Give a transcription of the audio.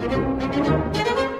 Música